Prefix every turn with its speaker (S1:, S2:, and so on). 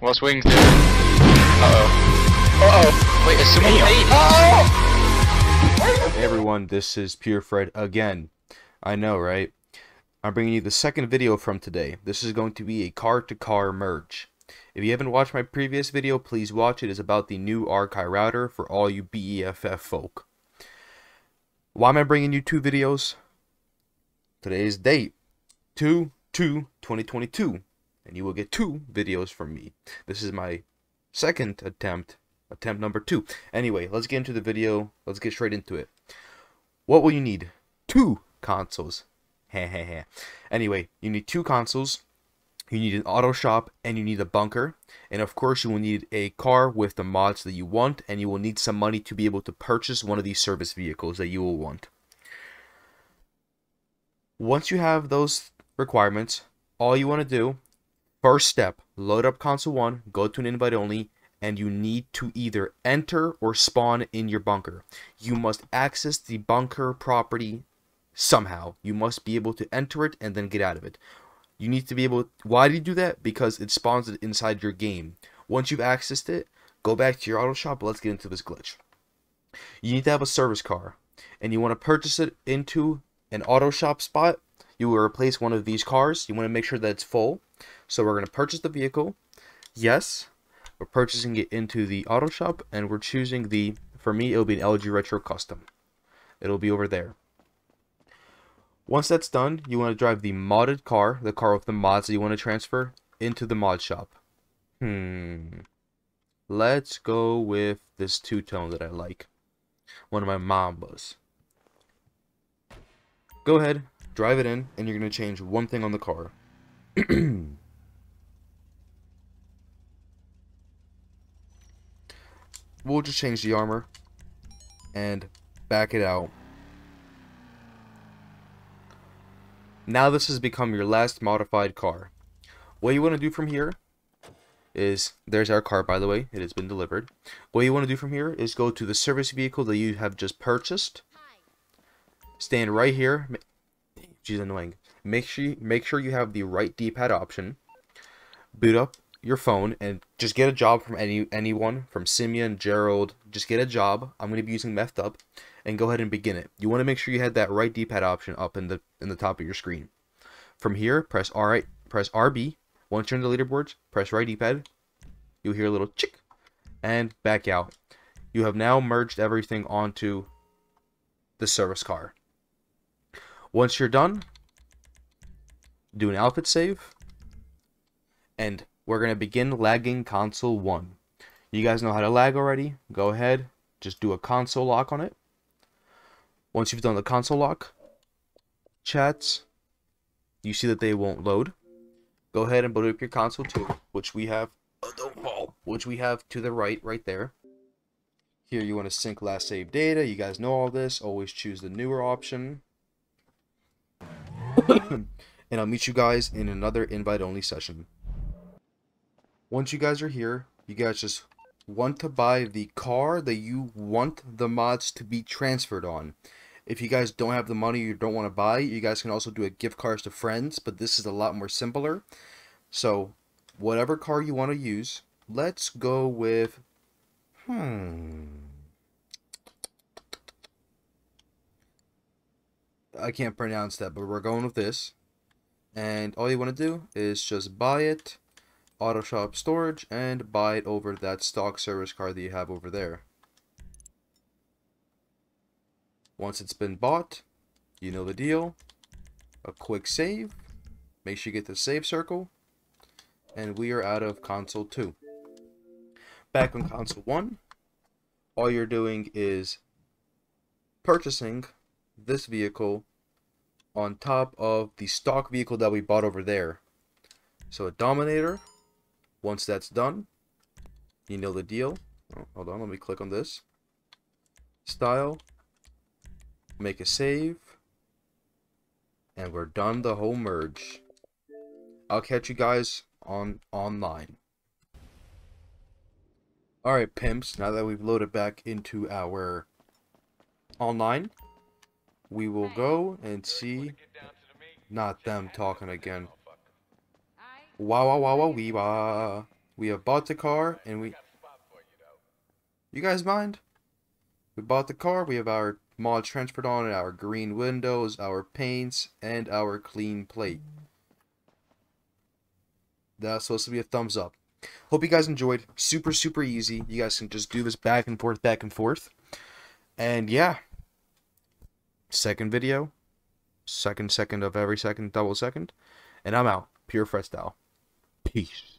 S1: What's Wings doing? Uh-oh. Uh-oh. Wait, is someone paid?
S2: Hey everyone, this is Pure Fred again. I know, right? I'm bringing you the second video from today. This is going to be a car-to-car merge. If you haven't watched my previous video, please watch it. It's about the new Archie router for all you BEFF folk. Why am I bringing you two videos? Today's date, 2-2-2022, and you will get two videos from me. This is my second attempt, attempt number two. Anyway, let's get into the video. Let's get straight into it. What will you need? Two consoles. anyway, you need two consoles, you need an auto shop, and you need a bunker. And of course, you will need a car with the mods that you want, and you will need some money to be able to purchase one of these service vehicles that you will want. Once you have those requirements, all you want to do, first step, load up console 1, go to an invite only, and you need to either enter or spawn in your bunker. You must access the bunker property somehow. You must be able to enter it and then get out of it. You need to be able. Why do you do that? Because it spawns it inside your game. Once you've accessed it, go back to your auto shop. Let's get into this glitch. You need to have a service car, and you want to purchase it into an auto shop spot. You will replace one of these cars. You want to make sure that it's full. So we're going to purchase the vehicle. Yes, we're purchasing it into the auto shop, and we're choosing the. For me, it'll be an Elegy Retro Custom. It'll be over there. Once that's done, you want to drive the modded car, the car with the mods that you want to transfer, into the mod shop. Hmm. Let's go with this two-tone that I like. One of my Mambas. Go ahead, drive it in, and you're going to change one thing on the car. we'll just change the armor and back it out. Now this has become your last modified car. What you want to do from here is, there's our car by the way, it has been delivered. What you want to do from here is go to the service vehicle that you have just purchased. Stand right here. She's annoying. Make sure, make sure you have the right D-pad option. Boot up your phone and just get a job from any anyone, from Simeon, Gerald. Just get a job. I'm going to be using Meth'd Up and go ahead and begin it. You want to make sure you had that right D-pad option up in the in the top of your screen. From here, press R press RB. Once you're in the leaderboards, press right D-pad. You'll hear a little chick and back out. You have now merged everything onto the service car. Once you're done, do an outfit save, and we're going to begin lagging console 1. You guys know how to lag already. Go ahead, just do a console lock on it. Once you've done the console lock, chats, you see that they won't load. Go ahead and boot up your console 2, which we have, oh, don't fall, which we have to the right, right there. Here you want to sync last save data. You guys know all this. Always choose the newer option. and I'll meet you guys in another invite-only session. Once you guys are here, you guys just want to buy the car that you want the mods to be transferred on. If you guys don't have the money you don't want to buy, you guys can also do a gift cards to friends, but this is a lot more simpler. So, whatever car you want to use, let's go with hmm I can't pronounce that, but we're going with this. And all you want to do is just buy it, auto shop storage, and buy it over that stock service car that you have over there. Once it's been bought, you know the deal. A quick save. Make sure you get the save circle. And we are out of console 2. Back on console 1, all you're doing is purchasing this vehicle on top of the stock vehicle that we bought over there. So a Dominator, once that's done, you know the deal. Oh, hold on, let me click on this. Style, make a save, and we're done the whole merge. I'll catch you guys on online. Alright, pimps, now that we've loaded back into our online, we will go and see... Not them talking again. Wow, wow, wow, wow, wee, wah. Uh, we have bought the car, and we. You guys mind? We bought the car. We have our mod transferred on it, our green windows, our paints, and our clean plate. That's supposed to be a thumbs up. Hope you guys enjoyed. Super, super easy. You guys can just do this back and forth, back and forth. And yeah. Second video. Second second of every second, double second. And I'm out. Pure fresh style. Peace.